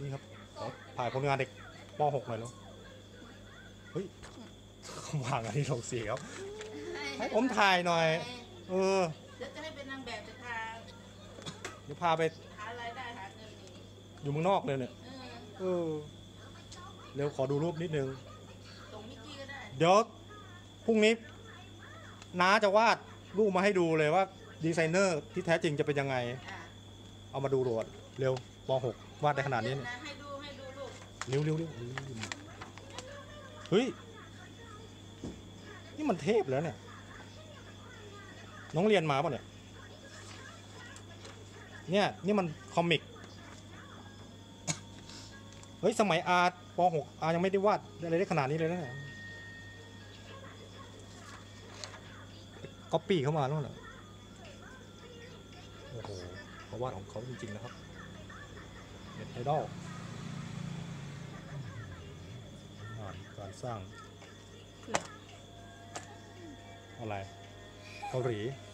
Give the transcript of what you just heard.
นี่ครับขอถ่ายผลงานเด็กป .6 หน่อยแล้วเฮ้ยเขาวางอันนี้ลงสีครับให้ผมถ่ายหน่อย เออเดี๋ยวจะให้เป็นนางแบบจะพาเดี๋ยวพาไปหารายได้หาเงินนี่อยู่เมืองนอกเลยเนี่ยเออเออเร็วขอดูรูปนิดนึง ส่งมิกกี้ก็ได้เดี๋ยวพรุ่งนี้น้าจะวาดรูปมาให้ดูเลยว่าดีไซเนอร์ที่แท้จริงจะเป็นยังไง อะ เอามาดูโดดเร็ว ป .6 วาดได้ขนาดนี้เนี่ยให้ดูให้ดูลูกเร็วเร็วเร็วเฮ้ย นี่มันเทพแล้วเนี่ย น้องเรียนมาป่ะเนี่ย เนี่ย นี่มันคอมิก เฮ้ย สมัยอาร์ป .6 อาร์ยังไม่ได้วาดอะไรได้ขนาดนี้เลยนะเนี่ยก๊อปปี้เข้ามาแล้วเหรอโอ้โหเขาวาดของเขาจริงๆนะครับ ดอลงานการสร้างเผือกอะไรเกาหลีเ